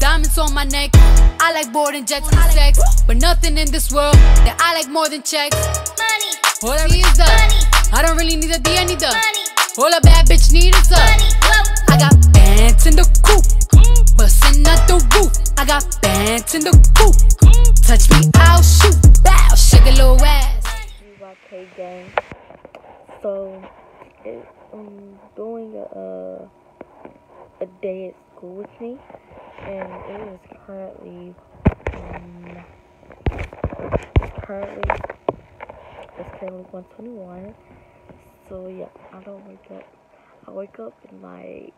Diamonds on my neck. I like boarding jets and sex. But nothing in this world that I like more than checks. Money, All I need is the. I don't really need a D, I need the. money, All a bad bitch need is a. money. I got pants in the coop. Bustin' out the roof. I got pants in the coop. Touch me, I'll shoot. Bow, shake a little ass. ZYK gang. So, it, I'm doing a, uh, a day at school with me, and it is currently, um, currently, it's currently 121. So yeah, I don't wake up. I wake up in like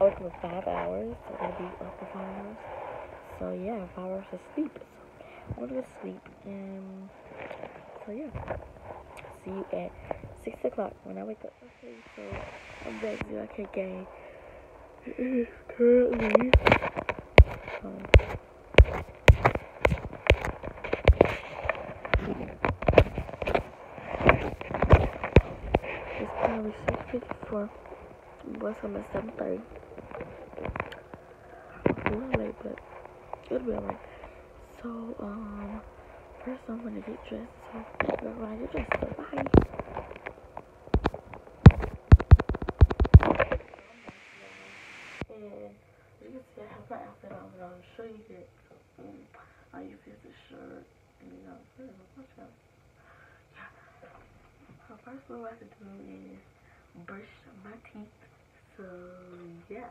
I wake up five hours. I'm gonna be up for five hours. So yeah, five hours of sleep. So I'm gonna sleep and so yeah. See you at six o'clock when I wake up. Okay, so I'm back to okay gang. It is currently um, it's fifty four. Bus come at seven thirty. A little late, but it'll be alright. So, um, first I'm gonna get dressed. So, when I get dressed. So, bye. My outfit on, but I'll show you that. Um, I use this shirt, and you know, watch out. Yeah. So first what I have to do is brush my teeth. So yeah.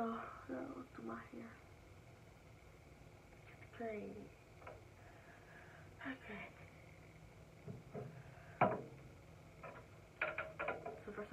So now do my hair. Okay. Okay. So first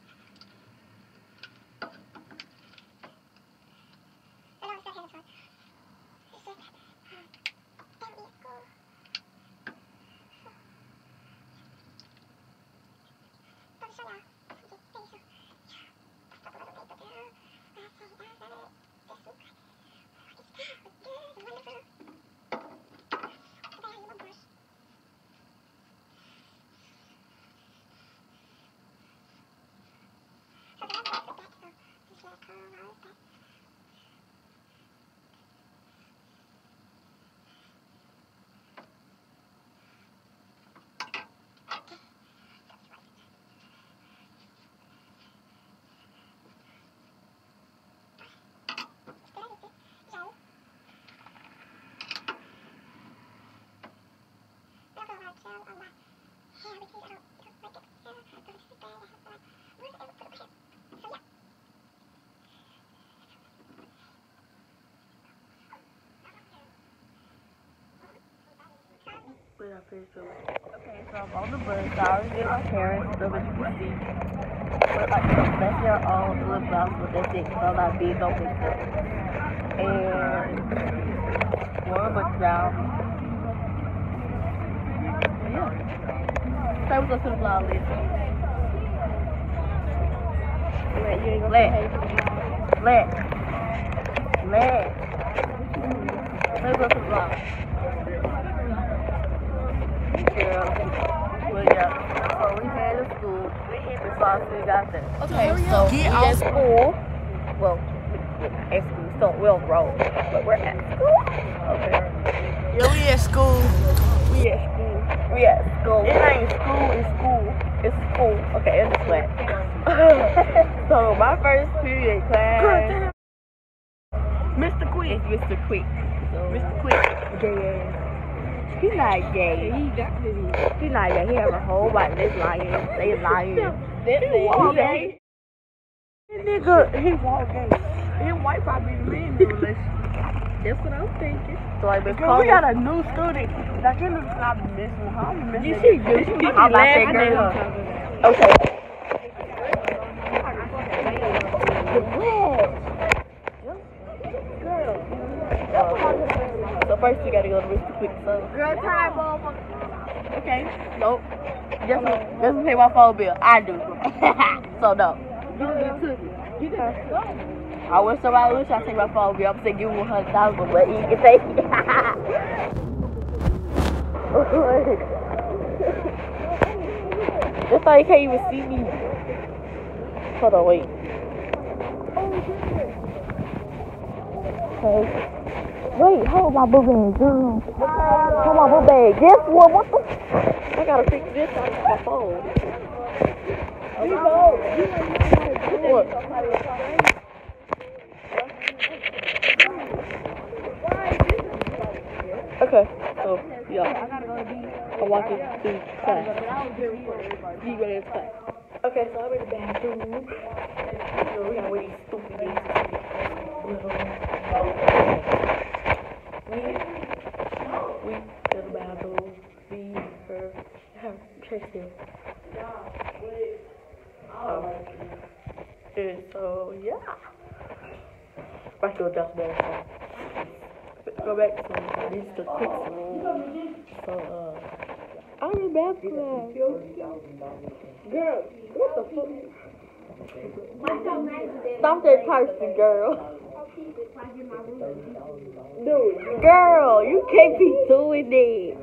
I Okay, so I'm on the bus. I always get my parents, so that you can see. But like, so that's their own lip gloss, but that's it. So not big on makeup. And one of us down. Yeah. Say what's up to the vlog list. Let. Let. Let. Say what's up to the vlog. Girl. Well, yeah. So we had a school. Before we got there. Okay, so we at school. Well, we- at school. So we'll roll. But we're at school. Okay. Yeah, we at school. We at school. We at school. It ain't school, it's school. It's school. Okay, it's just flat. so my first period class Mr. Quick. is Mr. Quick. So, Mr. Quick. gay ass. He's not gay. He got. He's not gay. He have a whole bunch of this lying. They lying. He walk gay. That nigga, he walk gay. His wife probably the man the relationship. That's what I'm thinking. So like, been Girl, we got a new student. Like, he looks like I'm missing her. I'm missing You see, you see, I'm I'm not laughing that girl. her. Okay. So first you gotta go to Mr. Quick. So Girl, time over. Okay, nope. Just just pay my phone bill. I do. so no. You done I wish somebody would try to take my phone bill. I'm saying give me one hundred thousand, but you can take it. That's why you can't even see me. Hold on, wait. Okay. Wait, hold my book bag, girl. Hold my book bag. Guess what? What the? I gotta fix this of my phone. What? Okay, so yeah, I'm walking through class. You to class. Okay, so I'm in the bathroom. You know, we got with these stupid things. We, we in the bathroom. We, her, her, Tracy. Um, and so yeah. Back to the dust bag. Go back to these the quick So uh I'm in bath class. Girl, what the fuck? Stop that cursing, girl. Dude, girl, you can't be doing that.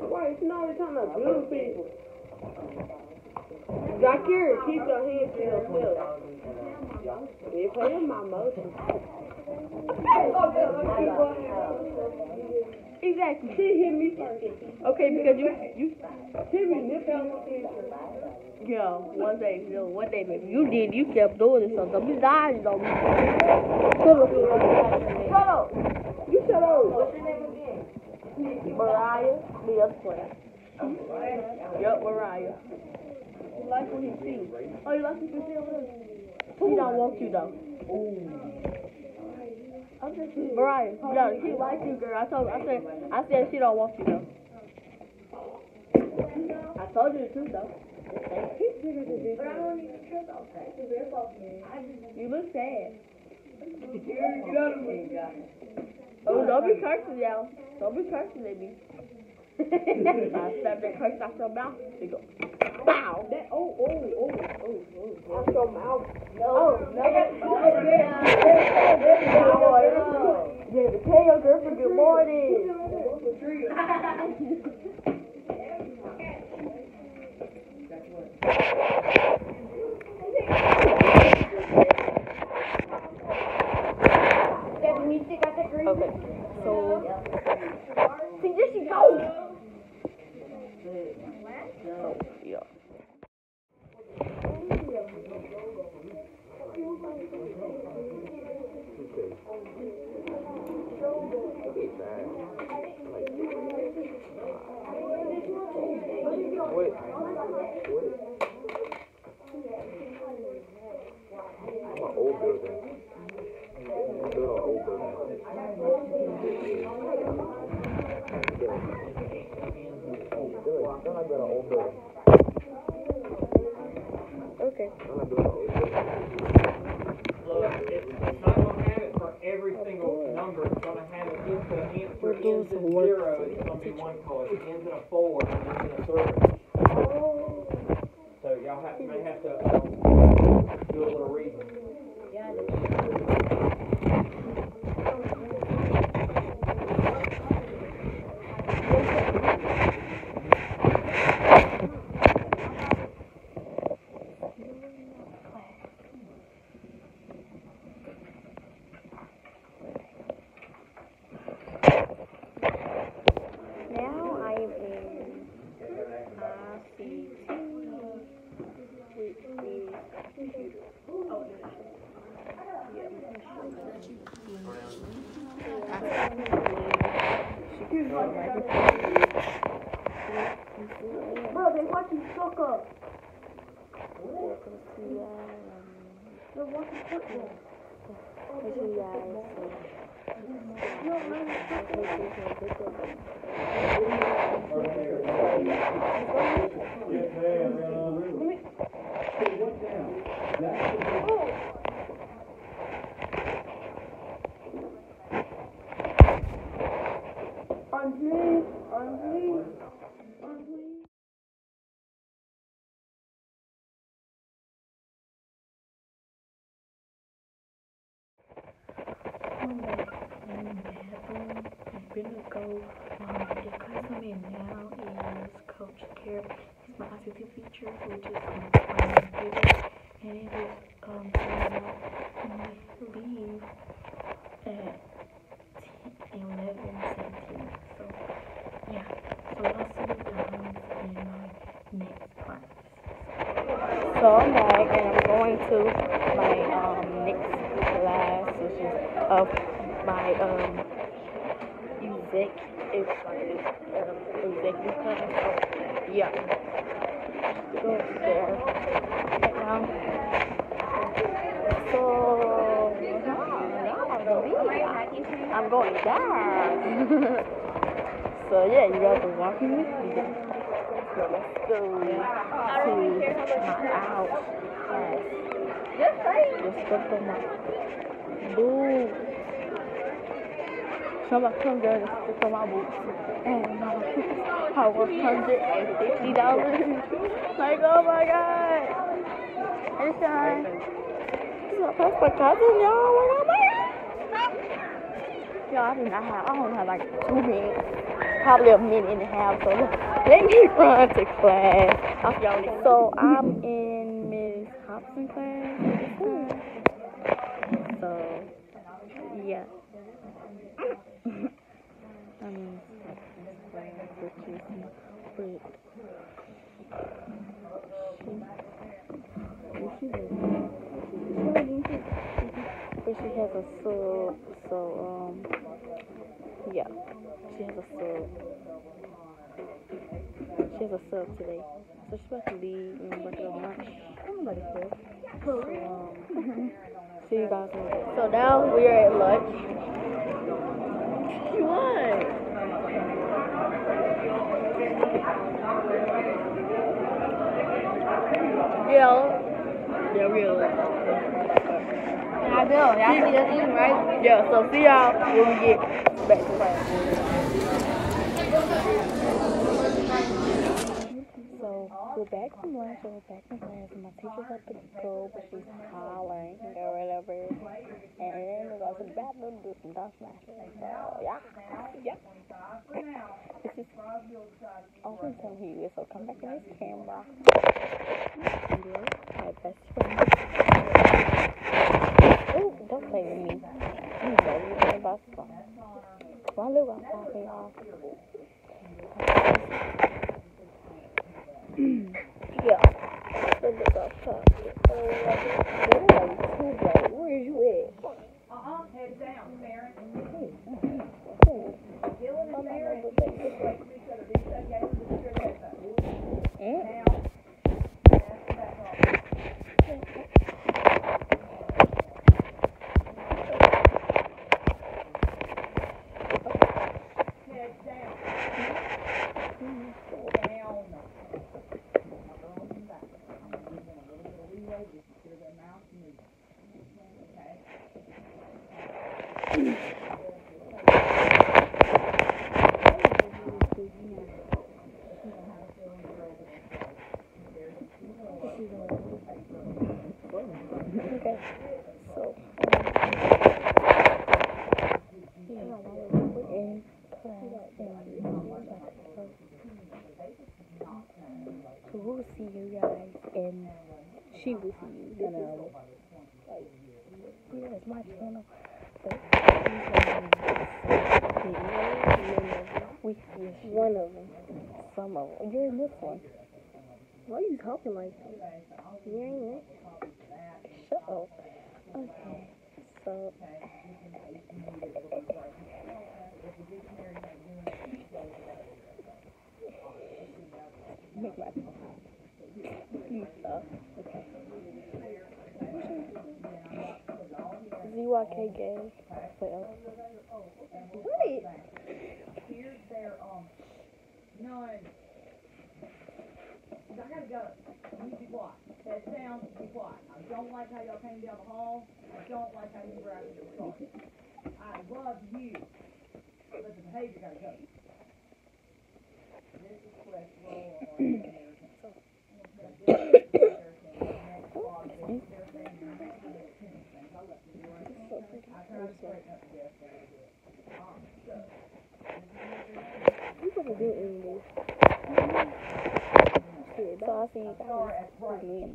Why? Blue people. Zakir, keep your hands to yourself. You're playing my motion. Exactly. She hit me first. Okay, because you you Hit me, nip on the picture. One day, yo, one day, baby, you did, you kept doing this, so don't be lying on me. Shut up. Shut up. You shut up. Mariah, the other player. Yup, Mariah. You like what he sees. Oh, you like what you see over there? He don't want you, though. Mariah, no, she likes you, girl. I told, I said, I said she don't want you, though. I told you the truth, though. You look sad. Oh, don't be cursing, y'all. Don't be cursing at me. I slap that curse out your mouth. You go, bow. That, oh, oh, oh, oh, oh. Out your mouth. No, oh, no. Yeah, but tell your girlfriend good morning. Okay, so. See, there she goes. So, yeah. What? What? I feel like we're an old building. Okay. I feel like we're an old building. Look, it's, it's not gonna have it for every single number, it's gonna have it if the answer doing ends in zero, it's gonna be one color, if it ends in a four, it ends in a three. Pisau. So I'm back and I'm going to my um next class, which is of my um exec is um, executive class. So yeah, go there now. So no, no, I'm going down. so yeah, you guys are walking with me. So let's go to my class. Let's go to my boo. Somebody come there to stick on my boots. And my are one hundred and fifty dollars. Like oh my god. It's time. That's my cousin, y'all. What am I? Yo, I do not have I don't have like two minutes. Probably a minute and a half, so let me run to class. So I'm in Miss Hobson class. So yeah. I mean, which is but she, she, but she has a sub, so um, yeah, she has a sub. She has a sub today, so she's about to leave and about to go lunch. Nobody cares. So um, see you guys later. So now we are at lunch. What? Yeah. Yeah, really. Right? Yeah, so see y'all when we get back to class. So we're back from lunch and we're back in class and my teacher's at the school but she's hollering or whatever. And then we go to the bathroom do some dust mashing. So yeah. Yeah. This is awesome telling you so come back in this camera. My best friend. Oh, don't play with me. You know to fun. Well, I live outside for y'all. yeah. Let's look outside. Oh, that is too bright. Where is you at? Uh-uh, head down, Mary. Mm. Head down. Down. Okay. So, yeah, we're in class and we'll see you guys and she will see you. This is like, yeah, it's my channel. But we one of them. Some of them. You're in this one. Why are you talking like that? You ain't it. Shut up. Okay. So make my stop. Okay. ZYK gay. Forever. What? I gotta go. You be quiet. That sound, be quiet. I don't like how y'all came down the hall. I don't like how you were acting your car. I love you. But the behavior gotta go. This is Quest Roll. You supposed to do English. So I'll see you guys again.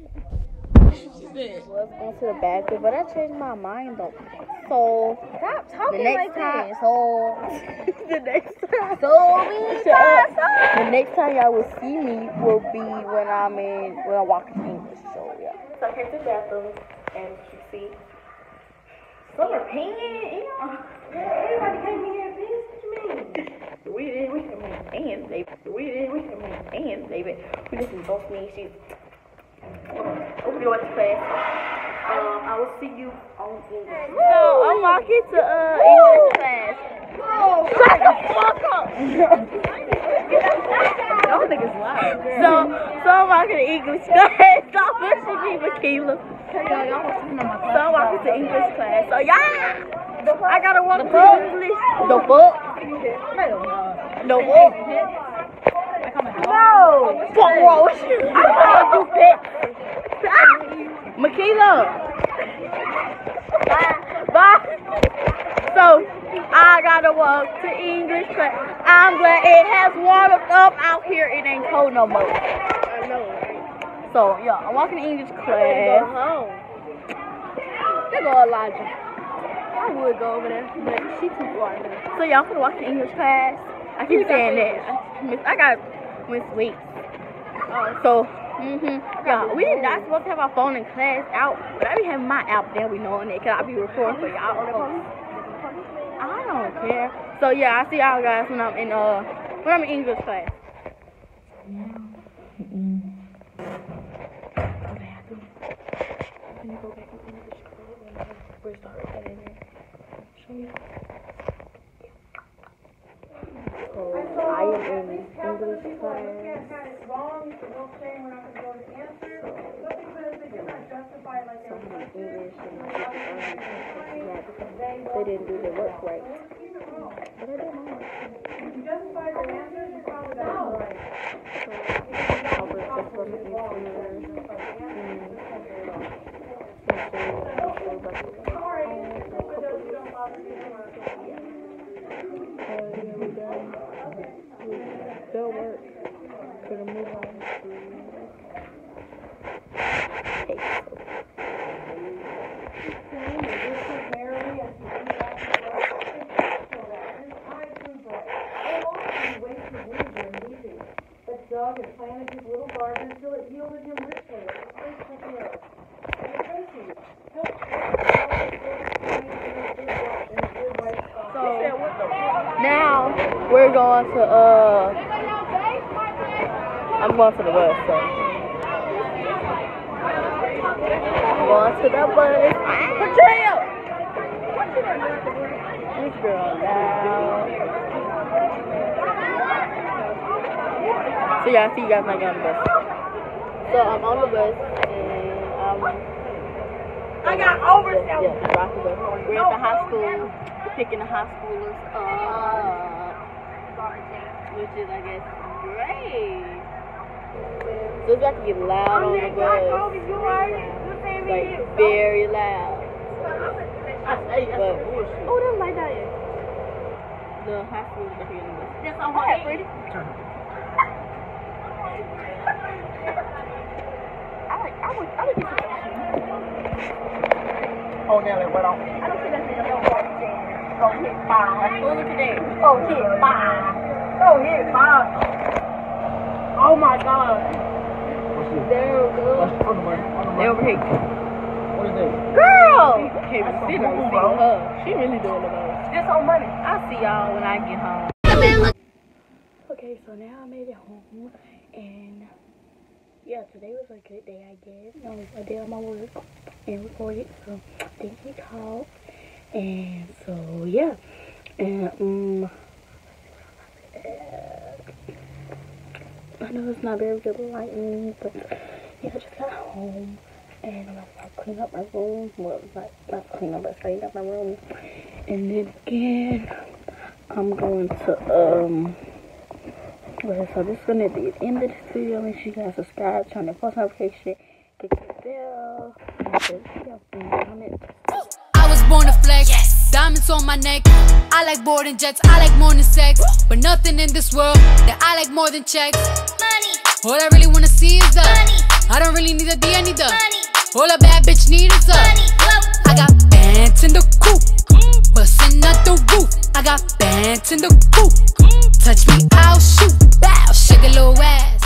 Let's to the bathroom, but I changed my mind though. So Stop talking next like time, so the next time, So the next time y'all will see me will be when I'm in when I walk in English. So yeah. So to the bathroom and you see. Some opinion. Everybody came in here, bitch. What you mean? We did, we can make hands, baby. We did, we can make hands, baby. We just in both me. She's open your class. Um, I will see you on English. So I'm walking to uh English class. Shut the fuck up. Y'all niggas loud. So, so I'm walking to English class. Stop pushing me, Makila. So I'm walking to English class. So yeah, I gotta walk to English. The fuck? No fuck? No. Fuck you? I called you bitch. Ah! Makila. Bye. Bye. So I gotta walk to English class. I'm glad it has warmed up out here. It ain't cold no more. I know, right? So yeah, I'm walking to English class. home. There go Elijah. I would go over there, but she too far. So y'all gonna walk to English class. I keep saying that. Miss, I got Miss Weeks. Oh. So, mhm, yeah, we did not supposed to have our phone in class out, but I be having my app there. We knowing it, cause I be recording for y'all. I don't care. So yeah, I see y'all guys when I'm in uh when I'm in English class. So I am in English class. And they didn't do their work right. But I did my work. So, I was just from the interior. Still work. Gonna move on to cake. dog and planted his little garden until it yielded him richly. So now we're going to uh I'm the bus so I'm going to the bus. Patricia! This girl now. So yeah, I see you guys I get on the bus. So I'm on the bus and um I got over yeah, yeah, the bus. We're at the high school. picking the high schoolers up, which is, I guess, great. So it's about to get loud on the bus. Like, very loud. But, Oh, them like that. the high schoolers are here on the bus. That's on my pretty. I like, I would, I would get some Oh, Nelly, what went on. I don't see that in the little thing. Oh, hit five. Oh, look at that. Oh, hit five. Oh, hit five. Oh, my God. There we go. On the money. On the They money. over here. What is it? Girl! Can't even sit on see her. She really doing the most. This on money. I'll see y'all when I get home. Okay, so now I made it home, and yeah, today was a good day, I guess. I, was, I did all my work and recorded, so didn't get caught, and so yeah, and um, I know it's not very good lighting, but yeah, I just got home. And about to clean up my room. Well, not, not clean up, but clean up my room. And then again, I'm going to, um, well, so this is to be the end of this video. Make sure you guys subscribe, turn on post notification, click the bell, and comment. Diamonds on my neck. I like boarding jets, I like more than sex. But nothing in this world that I like more than checks. Money. All I really wanna see is the money. I don't really need a D, I need the money. All a bad bitch need is the money. Whoa. I got pants in the coop, bustin' out the roof. I got pants in the coop. Touch me, I'll shoot. Bow, shake a little ass.